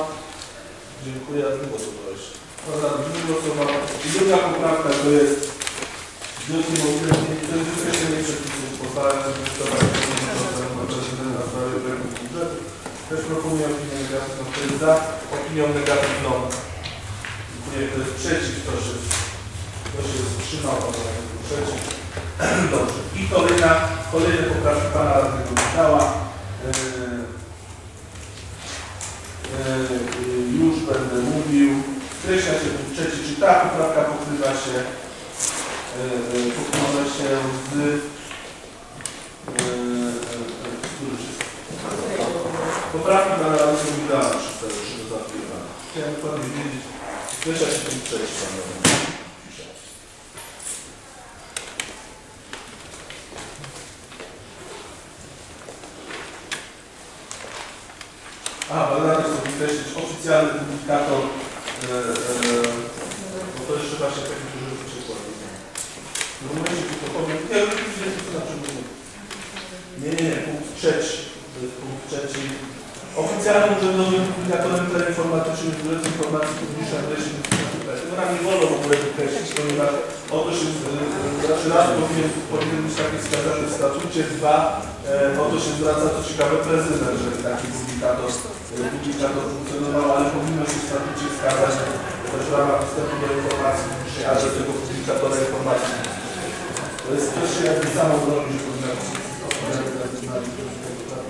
Dziękuję. A ty głosowałeś. Dobra, drugi głosował. I druga poprawka to jest Wniosek o wykreślenie przepisów pozwalających wystosować przewodniczącego prezydenta w sprawie projektu budżetu. Też proponuję opinię negatywną. Kto jest za opinią negatywną? Dziękuję. Kto jest przeciw? Kto się, kto się wstrzymał? Przeciw? Dobrze. I kolejna, kolejne poprawki Pana Radnego Michała. Yy, yy, już będę mówił. Skreśla się punkt trzeci, czy ta poprawka pokrywa się pokrywa się z yy, yy, jest? Poprawki Pana Radnego Michała przedstawię, żeby zapytać. Chciałem dokładnie wiedzieć. Skreśla się punkt trzeci Pan. A, badanie sobie wykreślić oficjalny publikator, e, e, bo to jeszcze właśnie taki duży przykład. No momencie tylko powiem, nie, ale już jest to na przykład. Nie, nie, nie, punkt trzeci, punkt trzeci. Oficjalnym urzędowym publikatorem teleinformatycznym z informacji publicznej adresie no nam nie wolno w ogóle wykreślić, ponieważ otóż jest, e, znaczy raz powinien, powinien być taki wskazany w statucie, dwa, e, o to się zwraca, co ciekawe, prezydent, żeby taki publikator, e, publikator funkcjonował, ale powinno się w statucie wskazać też w ramach dostępu do informacji a że tego publikatora informacji. To jest też jakby samo broni, że powinna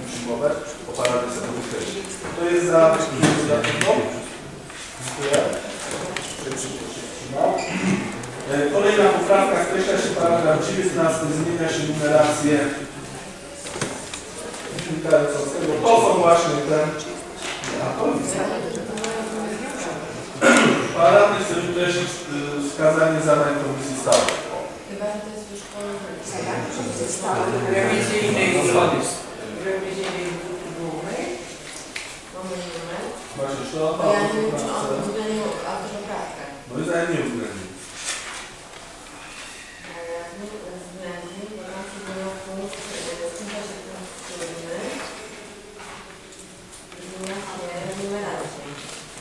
przyjmować, o paragrafie sobie wykreślić. To jest za dodatkowo. Dziękuję. No. E, Kolejna poprawka, skreśla się paragraf 19, zmienia się numerację. To są właśnie te... A to nic. Paragraf chce wykreślić y, wskazanie zadań komisji stałej. Chyba, że to jest już kolejny. Rewizyjnej Rewizyjnej grupy głównej. Właśnie, czy on uwzględnił autopoprawkę. Moim zdaniem nie uwzględnił. Ale jak nie uwzględnił, to nam się zmienił punkt, skończył się punkt siódmy. Zmienia się numerację. Tak, ale nie tego. Jak się spisało punkt siódmy, Nie, nie, bo widać, skreśla się punkt 19.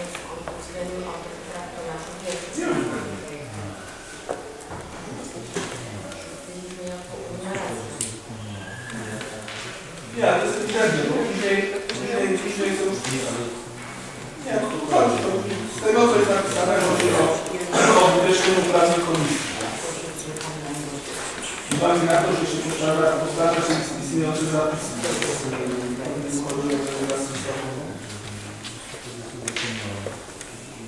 jest on uwzględnił autopoprawkę na pierwszy. Nie numerację. Nie, to jest ewidentne, bo później, później, później są już Nie, no to chodzi, to z tego co jest napisane, chodzi o, pracy komisji. Uwagi na to, że się powtarza, powtarza się istniejący zapis.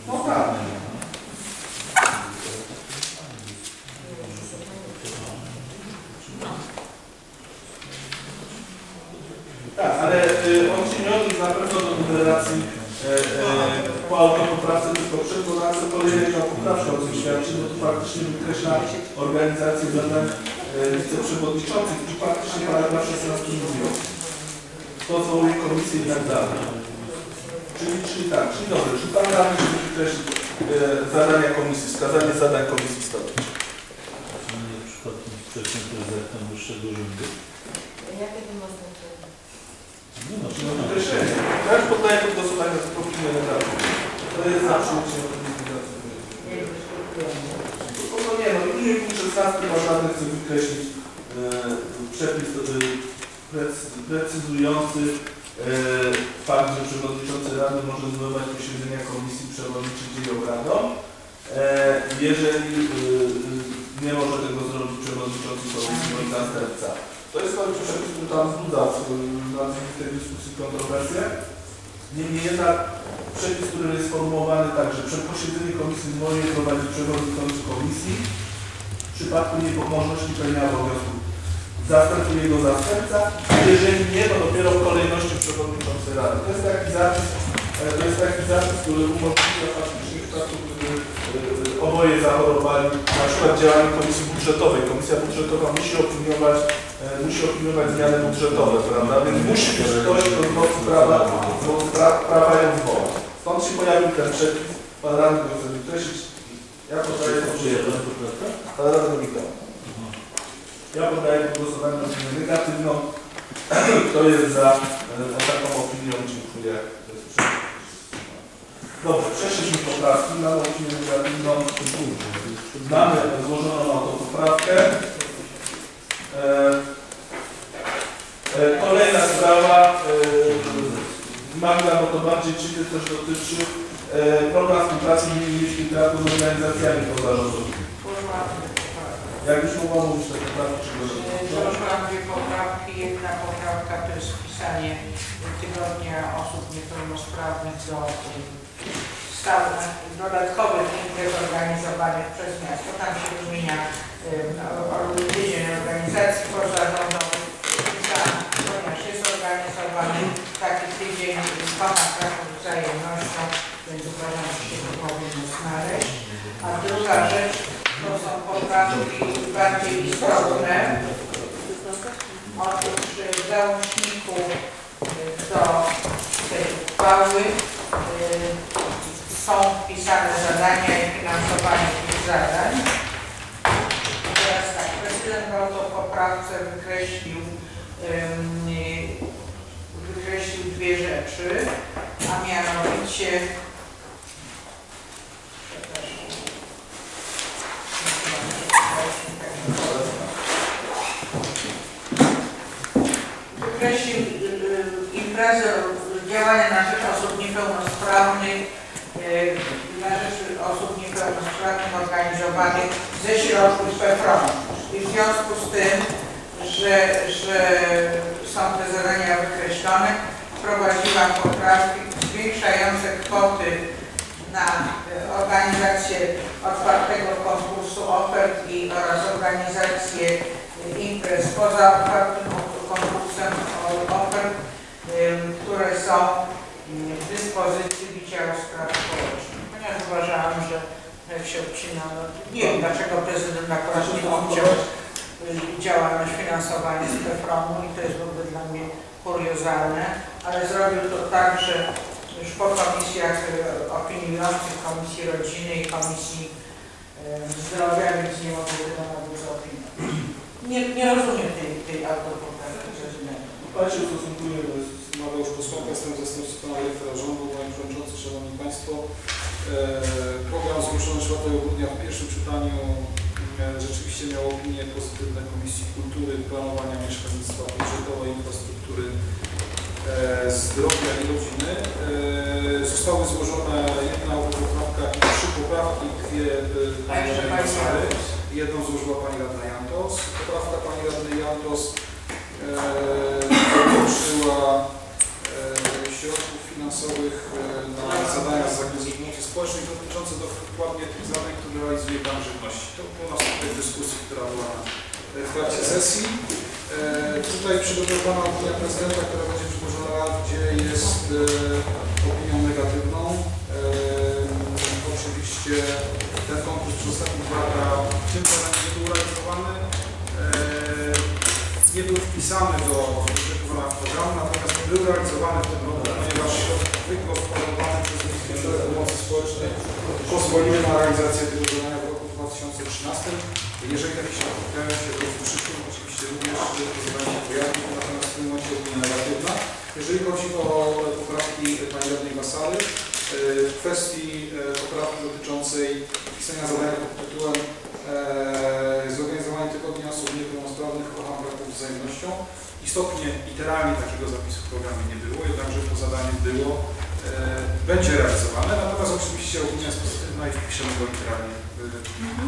No tak. Tak, ale y, on się nie odniósł na pewno do moderacji e, e, po autopoprawce, tylko przed moderacji kolejnej na poprawce o tym świadczy, bo to faktycznie wykreśla organizację zadań e, wiceprzewodniczących i faktycznie paragraf 16 mówi o tym. To zwołuje komisję i tak dalej. Czyli, czyli tak, czyli dobrze, czy pan radny wykreślić e, zadania komisji, wskazanie zadań komisji statutowej. Na przykład wcześniej prezydentem Wyższego Urzędu. Jakie to ma znaczenie? Nie No, wykreślenie. Ja już poddaję pod głosowanie z negatywną. To jest za przyjęciem opinii negatywnej. No nie, no później punkt 16 pan radny chce wykreślić e, przepis precy- precyzujący e, fakt, że przewodniczący rady może zwoływać posiedzenia komisji przewodniczyć jej obradom. E, jeżeli nie może tego zrobić przewodniczący komisji bądź następca. To jest ten przepis, który tam wzbudza w, tej dyskusji kontrowersje. Niemniej jednak przepis, który jest sformułowany tak, że przed posiedzeniem komisji zwolnienie prowadzi przewodniczący komisji. W przypadku niemożności pełnienia obowiązków zastępuje jego zastępca, jeżeli nie, to dopiero w kolejności przewodniczący rady. To jest taki zapis, e, to jest taki zapis, który umożliwia faktycznie w przypadku, gdy e, oboje zachorowali, na przykład działanie komisji budżetowej. Komisja budżetowa musi opiniować, e, musi opiniować zmiany budżetowe, prawda? Więc musi być ktoś, kto prawa, pra- prawa ją zwołać. Stąd się pojawił ten przepis, pan radny go chce wykreślić. Ja podaję to Pan radny Michał. Ja podaję do głosowania opinię negatywną. Kto jest za e, taką opinią? Dziękuję. Dobrze, przeszliśmy poprawki. Mamy opinię negatywną. Mamy złożoną autopoprawkę. E, e, Kolejna sprawa. e, Magda, bo to bardziej Ciebie też dotyczy. e, Program współpracy Miejskiej Teatru z organizacjami pozarządowymi. Jak już mogła mówić te poprawki? Złożyłam dwie poprawki. Jedna poprawka to jest wpisanie tygodnia osób niepełnosprawnych do y, stałych, dodatkowych imprez organizowanych przez miasto. Tam się wymienia y, tydzień organizacji pozarządowych. Za- Ponieważ jest organizowany taki tydzień z pomagamy wzajemnością, więc uważam, że się to powinno znaleźć. A druga rzecz to są poprawki bardziej istotne. Otóż y, w załączniku y, do tej uchwały y, są wpisane zadania i finansowanie tych zadań. Teraz tak, prezydent w autopoprawce wykreślił, wykreślił dwie rzeczy, a mianowicie wykreślił y, y, imprezę y, działania na rzecz osób niepełnosprawnych, y, na rzecz osób niepełnosprawnych organizowanych ze środków PFRON. I w związku z tym, że, że są te zadania wykreślone, wprowadziłam poprawki zwiększające kwoty na organizację otwartego konkursu ofert i oraz organizację imprez poza otwartym konkursem które są w dyspozycji Wydziału Spraw Społecznych. Ponieważ uważałam, że jak się odcina, no, nie wiem dlaczego prezydent akurat nie odciął y, działalność finansowania z PFROM-u i to jest w ogóle dla mnie kuriozalne, ale zrobił to tak, że już po komisjach y, opiniujących, Komisji Rodziny i Komisji Zdrowia, więc nie tego nawet zaopiniować. Nie, nie rozumiem tej, tej autopoprawki prezydentem. Pan się ustosunkuje do Mateusz Posłanka, jestem zastępcą pana rządu, panie przewodniczący, szanowni państwo. E, Program zgłoszony 4 grudnia w pierwszym czytaniu e, rzeczywiście miał opinię pozytywne Komisji Kultury, Planowania Mieszkalnictwa, Budżetowej, Infrastruktury, e, Zdrowia i Rodziny. Zostały złożone jedna poprawka i trzy poprawki, dwie pani Także radnej pani Masary. Jantos. Jedną złożyła pani radna Jantos. Poprawka pani radnej Jantos dotyczyła środków finansowych e, na zadania z zakresu pomocy społecznej dotyczące dokładnie tych zadań, które realizuje Bank Żywności. To było na tej dyskusji, która była e, w trakcie sesji. E, Tutaj przygotowana opinia prezydenta, która będzie przedłożona Radzie jest opinią negatywną. Oczywiście ten konkurs przez ostatnich lata w tym nie był realizowany. Nie był wpisany do programu, natomiast był realizowany w tym roku, ponieważ środki wygospodarowane przez Ministerstwo Pomocy Społecznej pozwoliły na realizację tego zadania w roku 2013. Jeżeli takie środki pojawią się w roku przyszłym, oczywiście również to zadanie się pojawi, natomiast w tym momencie opinia negatywna. Jeżeli chodzi o poprawki Pani Radnej Masary, e, w kwestii e, poprawki dotyczącej pisania zadania pod tytułem e, zorganizowanie tygodnia osób niepełnosprawnych kocham wzajemnością. Istotnie literalnie takiego zapisu w programie nie było, jednakże to zadanie było, e, będzie realizowane, natomiast oczywiście opinia jest pozytywna i wpiszemy go literalnie,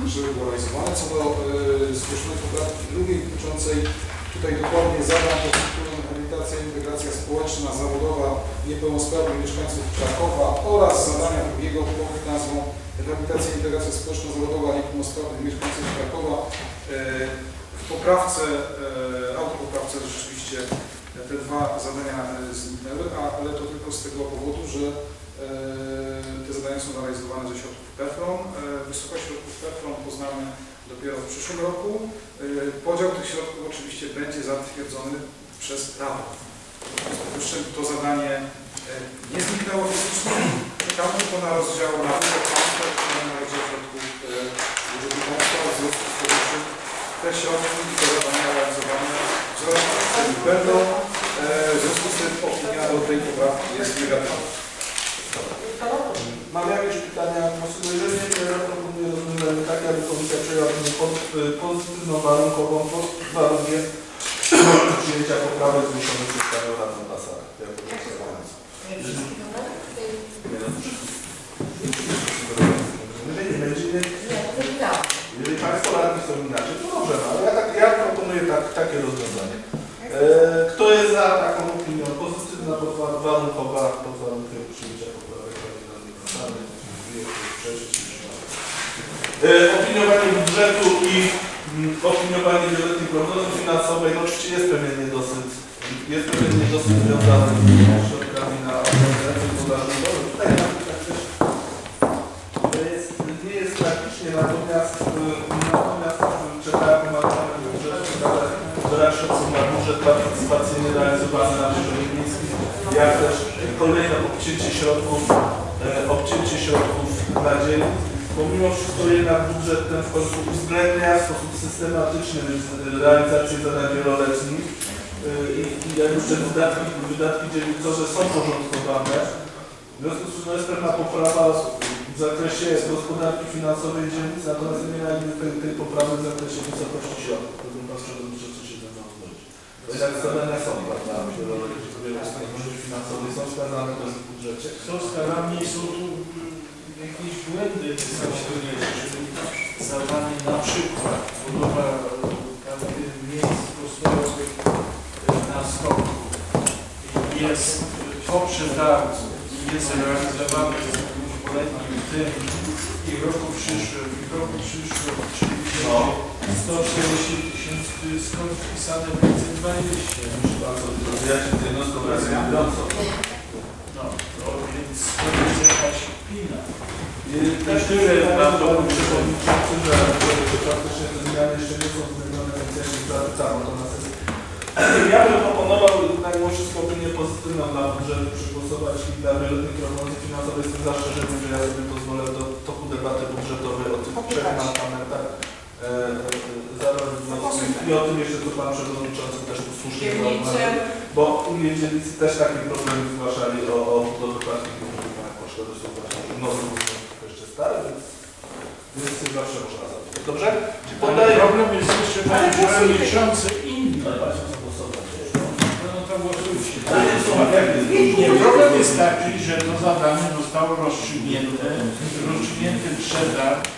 e, żeby było realizowane. Co do e, zgłoszonej poprawki drugiej dotyczącej tutaj dokładnie zadań pod tytułem rehabilitacja i integracja społeczna zawodowa niepełnosprawnych mieszkańców Krakowa oraz zadania drugiego pod nazwą rehabilitacja i integracja społeczna zawodowa niepełnosprawnych mieszkańców Krakowa. Poprawce, e, autopoprawce rzeczywiście te dwa zadania e, zniknęły, ale to tylko z tego powodu, że e, te zadania są realizowane ze środków PEFRON. Wysokość środków PEFRON poznamy dopiero w przyszłym roku. Podział tych środków oczywiście będzie zatwierdzony przez Radę. W powyższym to zadanie nie zniknęło fizycznie, czekamy tylko na rozdział na urząd państwa, czyli na rozdział środków e, budżetu państwa. W związku z powyższym te środki i te zadania realizowane będą. E, W związku z tym opinia do tej poprawki jest negatywna. Mam jakieś pytania? Jeżeli nie, to ja proponuję rozwiązanie takie, aby komisja przyjęła pod, pozytywną warunkową pod warunkiem przyjęcia poprawek zgłoszonych przez panią radną no, Jeżeli nie będzie, nie, Nie, to wygrałam. Radni są inaczej, to dobrze, no, ale ja, tak, ja proponuję tak, takie rozwiązanie. E, kto jest za taką opinią? Pozytywna, warunkowa, pod warunkiem przyjęcia poprawek. E, Opiniowanie budżetu i mm, opiniowanie wieloletniej prognozy finansowej. No oczywiście jest pewien niedosyt. Jest pewien niedosyt związany z środkami na organizację pozarządową. Tutaj na tak też to jest, nie jest tragicznie, natomiast, y, natomiast y, czekają omawiane budżety, ale dalsze są na partycypacyjny realizowany na poziomie miejskim, jak też kolejne obcięcie środków, e, obcięcie środków na dzień. Pomimo wszystko jednak budżet ten w końcu uwzględnia w sposób systematyczny realizację zadań wieloletnich y, i, i jak już te wydatki, wydatki dzielnicowe są porządkowane. W związku z tym no, jest pewna poprawa w zakresie gospodarki finansowej dzielnic, natomiast nie ma tej, tej poprawy w zakresie wysokości środków. To bym Pan Przewodniczący się ze mną zgodzić. Bo jednak zadania są, prawda, wieloletnie, wieloletnie możliwości finansowe są wskazane jest w budżecie. Co starami są tu jakieś błędy wystawione, czyli zadanie na przykład budowa miejsc postojowych y, na stoku jest po przetargu, jest realizowany w poletnim tym i w roku przyszłym, i w roku przyszłym, czyli No. 140 tysięcy, to jest skąd wpisane więcej 20. Proszę bardzo, rozwijacie z jednostką realizującą. No, to więc to jest jakaś kpina. I Też tyle na to przewodniczący, że, praktycznie te zmiany jeszcze nie są zmienione, więc ja się zapytam o to na sesji. Ja bym proponował jednak mimo wszystko opinię pozytywną dla budżetu przegłosować i dla wieloletniej prognozy finansowej z tym zastrzeżeniem, że ja sobie pozwolę do toku debaty budżetowej o tych trzech mandamentach e, e, zabrać głos. I o tym jeszcze co Pan Przewodniczący też tu zauważył. Bo inni dzielnicy też takie problemy zgłaszali o, o budowę partii budżetowej, jak poszkodę są właśnie budżet, jeszcze stary, więc, więc zawsze można zrobić. Dobrze? Podaję. problem jest jeszcze, panie przewodniczący. No to. Ale nie problem jest taki, że to zadanie zostało rozstrzygnięte, rozstrzygnięty przetarg,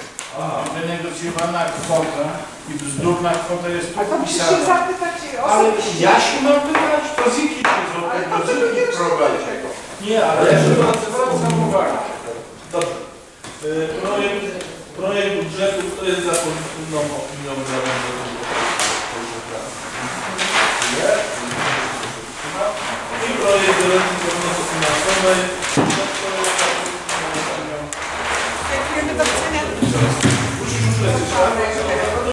wynegocjowana kwota i bzdurna kwota jest tu wpisana. Ale ja się mam pytać, to z jakich się Ale to z jakich prowadzi? Nie, ale ja zwracam uwagę. Dobrze. Y, Projekt, projekt budżetu, kto jest za pozytywną opinią dla. I projekt wieloletniej prognozy finansowej. Thank you.